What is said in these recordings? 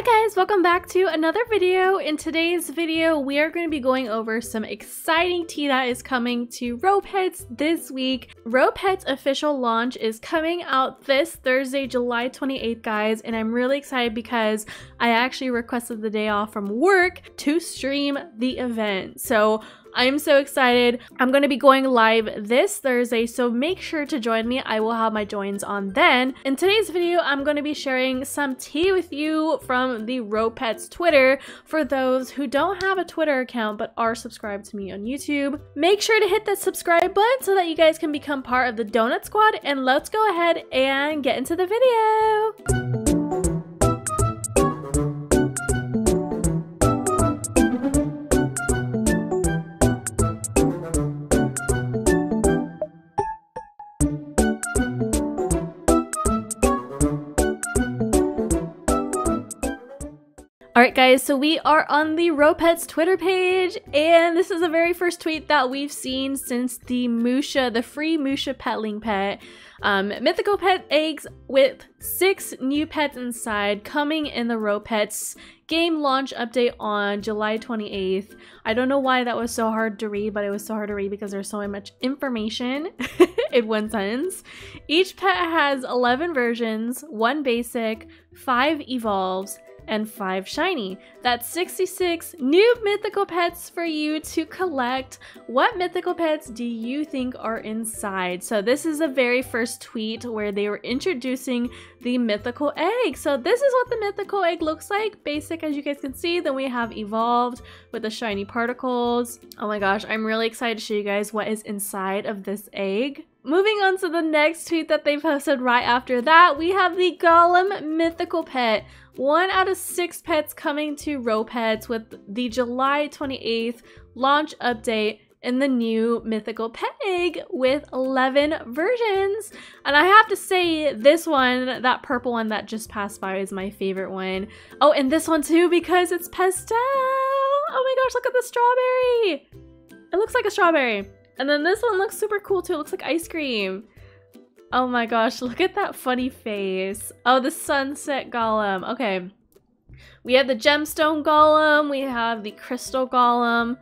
Hi guys, welcome back to another video. In today's video, we are going to be going over some exciting tea that is coming to RoPets this week. RoPets official launch is coming out this Thursday, July 28th, guys, and I'm really excited because I actually requested the day off from work to stream the event. So I'm so excited. I'm going to be going live this Thursday, so make sure to join me. I will have my joins on then. In today's video, I'm going to be sharing some tea with you from the RoPets Twitter for those who don't have a Twitter account but are subscribed to me on YouTube. Make sure to hit that subscribe button so that you guys can become part of the Donut Squad, and let's go ahead and get into the video. Guys, so we are on the RoPets Twitter page, and this is the very first tweet that we've seen since the Musha, the free Musha petling pet. Um, mythical pet eggs with six new pets inside coming in the RoPets game launch update on July 28th. I don't know why that was so hard to read, but it was so hard to read because there's so much information in one sentence. Each pet has 11 versions, one basic, five evolves, and 5 shiny. That's 66 new mythical pets for you to collect. What mythical pets do you think are inside? So this is the very first tweet where they were introducing the mythical egg. So this is what the mythical egg looks like. Basic as you guys can see. Then we have evolved with the shiny particles. Oh my gosh, I'm really excited to show you guys what is inside of this egg. Moving on to the next tweet that they posted right after that, we have the Golem Mythical Pet. One out of six pets coming to RoPets with the July 28th launch update in the new mythical pet egg with 11 versions. And I have to say, this one, that purple one that just passed by, is my favorite one. Oh, and this one too, because it's pastel. Oh my gosh, look at the strawberry. It looks like a strawberry. And then this one looks super cool too. It looks like ice cream. Oh my gosh, look at that funny face. Oh, the sunset golem. Okay. We have the gemstone golem, we have the crystal golem,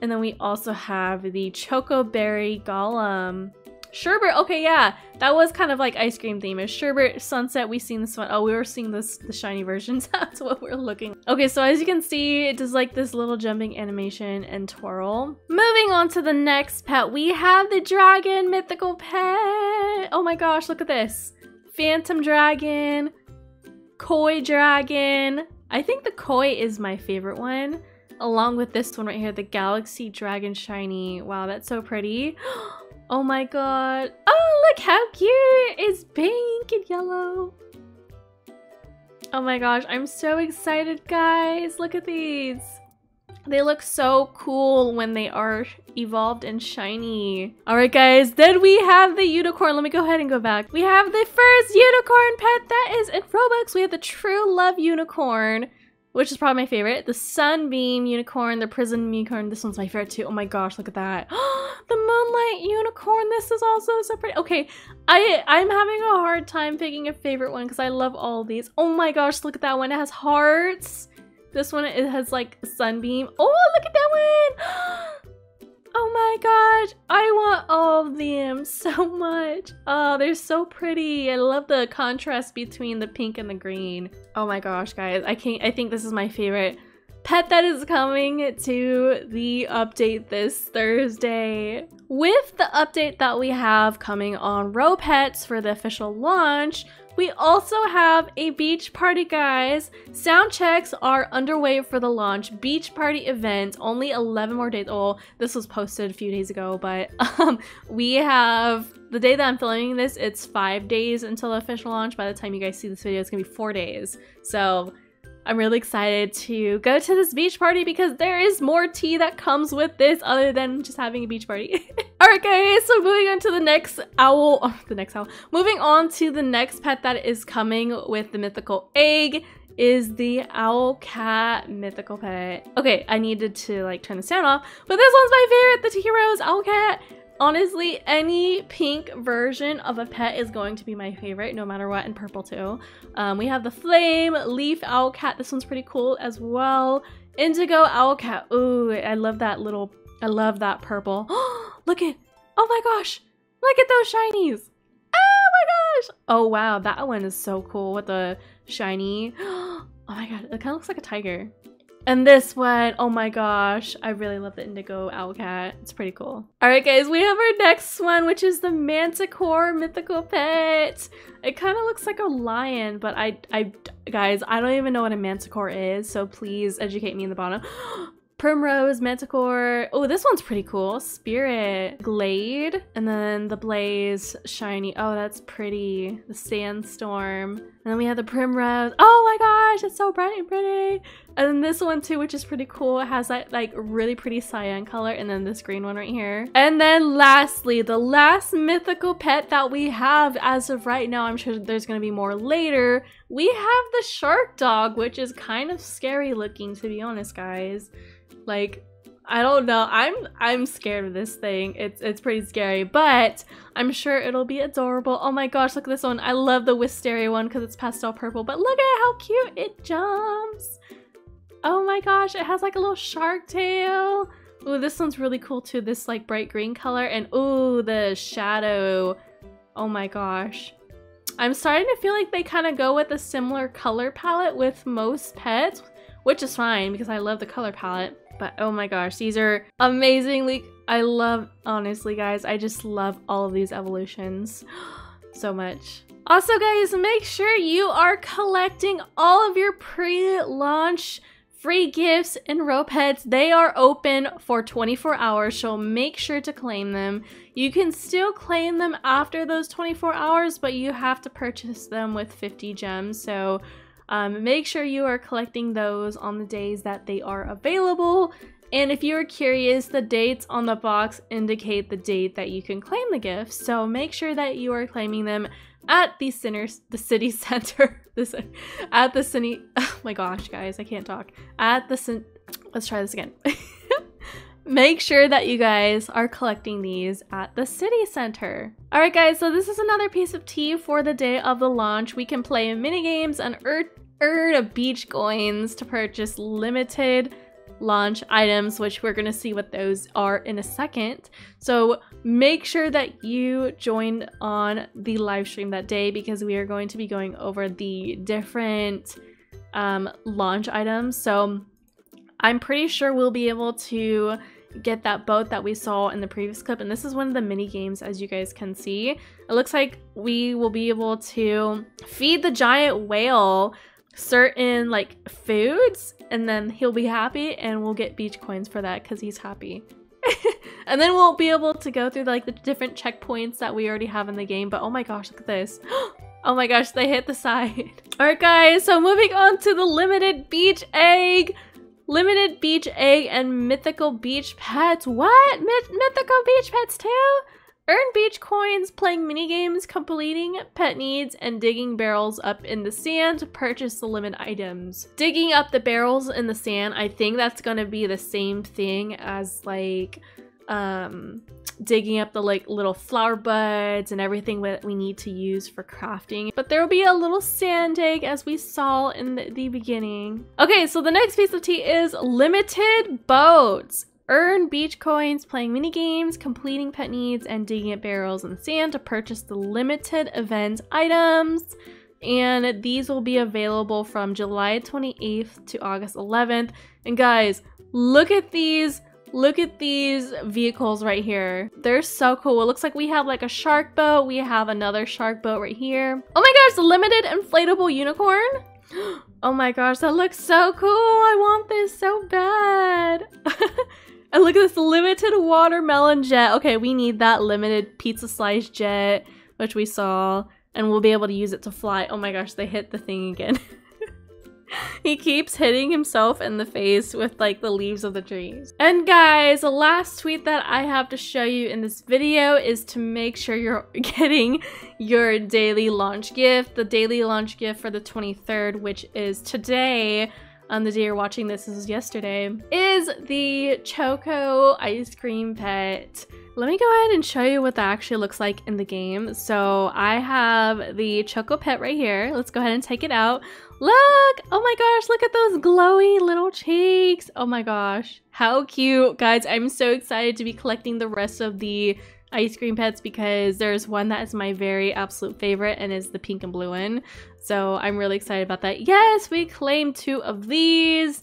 and then we also have the choco berry golem. Sherbert, okay, yeah, that was kind of like ice cream theme. Is Sherbert Sunset, we seen this one. Oh, we were seeing this the shiny versions. That's what we're looking. Okay, so as you can see, it does like this little jumping animation and twirl. Moving on to the next pet, we have the dragon mythical pet. Oh my gosh, look at this. Phantom dragon, koi dragon. I think the koi is my favorite one along with this one right here, the Galaxy Dragon Shiny. Wow, that's so pretty. Oh, Oh my god. Oh, look how cute! It's pink and yellow. Oh my gosh, I'm so excited, guys. Look at these. They look so cool when they are evolved and shiny. All right, guys, then we have the unicorn. Let me go ahead and go back. We have the first unicorn pet that is in Robux. We have the True Love Unicorn which is probably my favorite. The Sunbeam Unicorn, the Prism Unicorn. This one's my favorite too. Oh my gosh, look at that. the Moonlight Unicorn. This is also so pretty. Okay, I, I'm having a hard time picking a favorite one because I love all these. Oh my gosh, look at that one. It has hearts. This one, it has like Sunbeam. Oh, look at that one. Oh my gosh, I want all of them so much. Oh, they're so pretty. I love the contrast between the pink and the green. Oh my gosh, guys, I can't, I think this is my favorite pet that is coming to the update this Thursday. With the update that we have coming on RoPets for the official launch, we also have a beach party, guys. Sound checks are underway for the launch beach party event. Only 11 more days. Oh, this was posted a few days ago, but um, we have the day that I'm filming this. It's five days until the official launch. By the time you guys see this video, it's gonna be four days. So I'm really excited to go to this beach party because there is more tea that comes with this other than just having a beach party. Alright guys, so moving on to the next owl, oh, the next owl. Moving on to the next pet that is coming with the mythical egg is the owl cat mythical pet. Okay, I needed to like turn the sound off, but this one's my favorite, the Tea Rose owl cat. Honestly, any pink version of a pet is going to be my favorite, no matter what, and purple too. Um, we have the Flame, Leaf Owl Cat. This one's pretty cool as well. Indigo Owl Cat. Ooh, I love that little, I love that purple. Look at, oh my gosh, look at those shinies. Oh my gosh. Oh wow, that one is so cool with the shiny. Oh my god, it kind of looks like a tiger. And this one, oh my gosh, I really love the indigo owl cat. It's pretty cool. All right, guys, we have our next one, which is the Manticore mythical pet. It kind of looks like a lion, but I, I, guys, I don't even know what a Manticore is, so please educate me in the bottom. Primrose, Manticore. Oh, this one's pretty cool. Spirit, Glade, and then the Blaze, Shiny. Oh, that's pretty. The Sandstorm. And then we have the Primrose. Oh my gosh, it's so bright and pretty. And then this one too, which is pretty cool. It has that like really pretty cyan color and then this green one right here. And then lastly, the last mythical pet that we have as of right now, I'm sure there's gonna be more later. We have the Shark Dog, which is kind of scary looking to be honest, guys. Like, I don't know. I'm I'm scared of this thing. It's it's pretty scary, but I'm sure it'll be adorable. Oh my gosh, look at this one. I love the Wisteria one because it's pastel purple, but look at how cute it jumps. Oh my gosh, it has like a little shark tail. Ooh, this one's really cool too. This like bright green color and ooh, the shadow. Oh my gosh. I'm starting to feel like they kind of go with a similar color palette with most pets, which is fine because I love the color palette. But oh my gosh, these are amazingly, I love, honestly guys, I just love all of these evolutions so much. Also guys, make sure you are collecting all of your pre-launch free gifts and rope heads. They are open for 24 hours, so make sure to claim them. You can still claim them after those 24 hours, but you have to purchase them with 50 gems. So um, make sure you are collecting those on the days that they are available. And if you are curious, the dates on the box indicate the date that you can claim the gifts. So make sure that you are claiming them at the center, the city center, at the city. Oh my gosh, guys, I can't talk. At the let's try this again. make sure that you guys are collecting these at the city center. Alright guys, so this is another piece of tea for the day of the launch. We can play mini games and earn earn beach coins to purchase limited launch items, which we're going to see what those are in a second. So make sure that you join on the live stream that day because we are going to be going over the different um, launch items. So I'm pretty sure we'll be able to get that boat that we saw in the previous clip and this is one of the mini games as you guys can see it looks like we will be able to feed the giant whale certain like foods and then he'll be happy and we'll get beach coins for that because he's happy. and then we'll be able to go through like the different checkpoints that we already have in the game. But oh my gosh, look at this. oh my gosh, they hit the side. Alright guys, so moving on to the limited beach egg. Limited beach egg and mythical beach pets. What? Myth mythical beach pets too? Earn beach coins playing mini games, completing pet needs, and digging barrels up in the sand to purchase the limit items. Digging up the barrels in the sand, I think that's gonna be the same thing as like um, digging up the like little flower buds and everything that we need to use for crafting. But there will be a little sand egg as we saw in the, the beginning. Okay, so the next piece of tea is limited boats. Earn beach coins playing mini games, completing pet needs, and digging at barrels in the sand to purchase the limited event items. And these will be available from July 28th to August 11th. And guys, look at these Look at these vehicles right here. They're so cool. It looks like we have like a shark boat. We have another shark boat right here. Oh my gosh, limited inflatable unicorn. Oh my gosh, that looks so cool. I want this so bad. And look at this limited watermelon jet. Okay, we need that limited pizza slice jet, which we saw, and we'll be able to use it to fly. Oh my gosh, they hit the thing again. he keeps hitting himself in the face with like the leaves of the trees. And guys, the last tweet that I have to show you in this video is to make sure you're getting your daily launch gift. The daily launch gift for the 23rd, which is today, on the day you're watching this, this is yesterday, is the Choco ice cream pet. Let me go ahead and show you what that actually looks like in the game. So I have the Choco Pet right here. Let's go ahead and take it out. Look! Oh my gosh, look at those glowy little cheeks. Oh my gosh, how cute. Guys, I'm so excited to be collecting the rest of the ice cream pets because there's one that is my very absolute favorite and is the pink and blue one. So I'm really excited about that. Yes, we claimed two of these.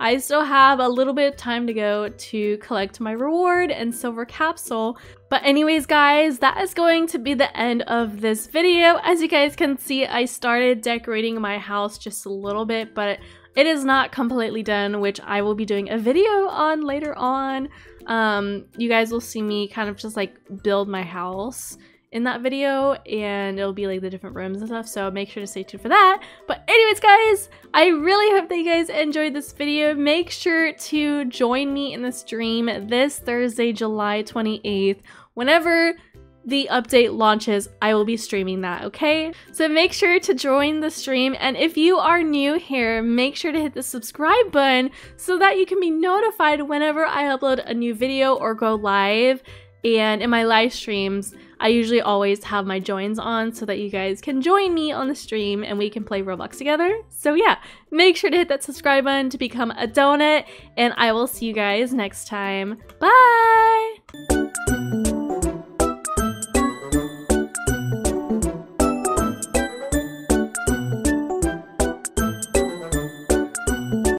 I still have a little bit of time to go to collect my reward and silver capsule. But anyways, guys, that is going to be the end of this video. As you guys can see, I started decorating my house just a little bit, but it is not completely done, which I will be doing a video on later on. Um, you guys will see me kind of just like build my house in that video and it'll be like the different rooms and stuff so make sure to stay tuned for that but anyways guys i really hope that you guys enjoyed this video make sure to join me in the stream this thursday july 28th whenever the update launches, I will be streaming that, okay? So make sure to join the stream, and if you are new here, make sure to hit the subscribe button so that you can be notified whenever I upload a new video or go live. And in my live streams, I usually always have my joins on so that you guys can join me on the stream and we can play Roblox together. So yeah, make sure to hit that subscribe button to become a donut and I will see you guys next time. Bye!